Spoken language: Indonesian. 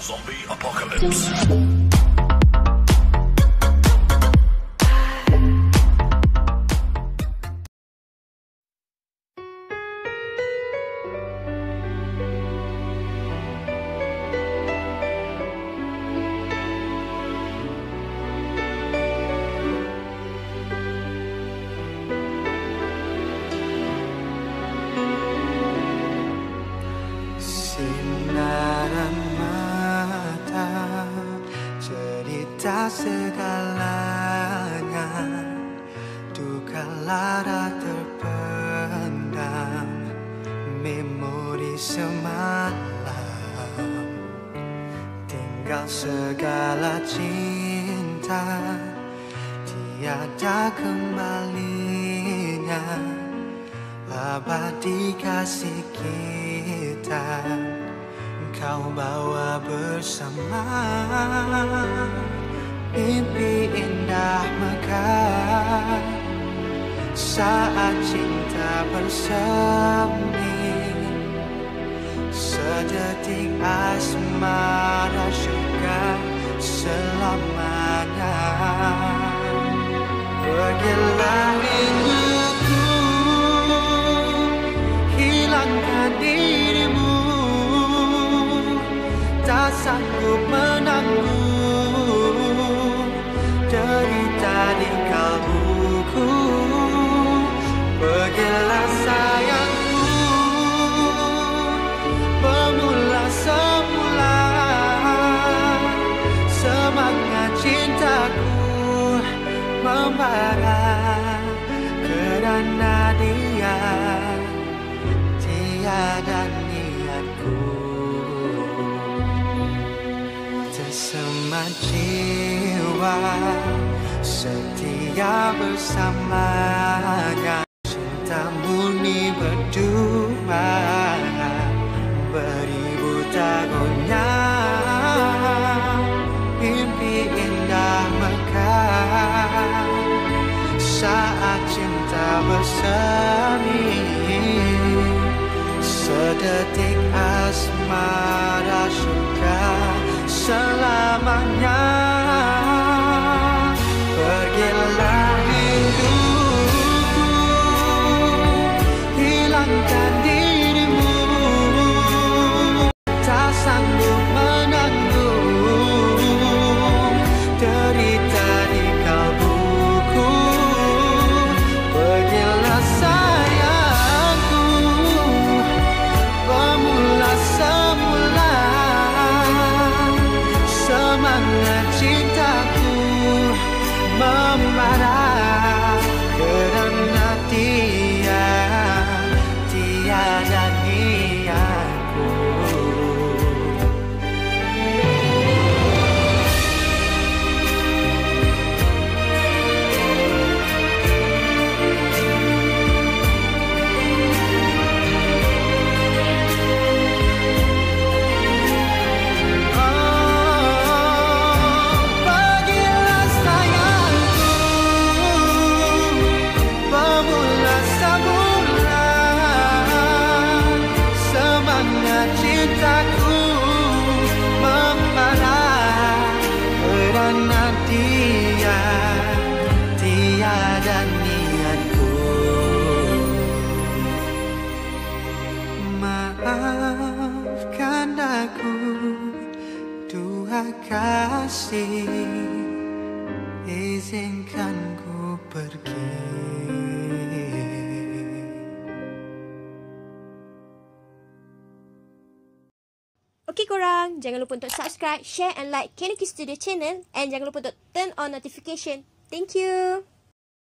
Zombie apocalypse. Cerita segalanya Duka lara terpendam Memori semalam. Tinggal segala cinta Tiada kembalinya. Abadi kasih kita Kau bawa bersama Mimpi indah mekar. Saat cinta bersemi. Sedetik asmara syurga selamanya. Pergilah Hilangkan dirimu. Tak sanggup menanggung membara Kerana dia tiada niatku. Tersema jiwa setia bersamanya Cinta murni berdua bersemi. Sedetik asmara suka selamanya aku Dua kasih Izinkan ku pergi Okey korang, jangan lupa untuk subscribe, share and like Keniki Studio channel and jangan lupa untuk turn on notification. Thank you.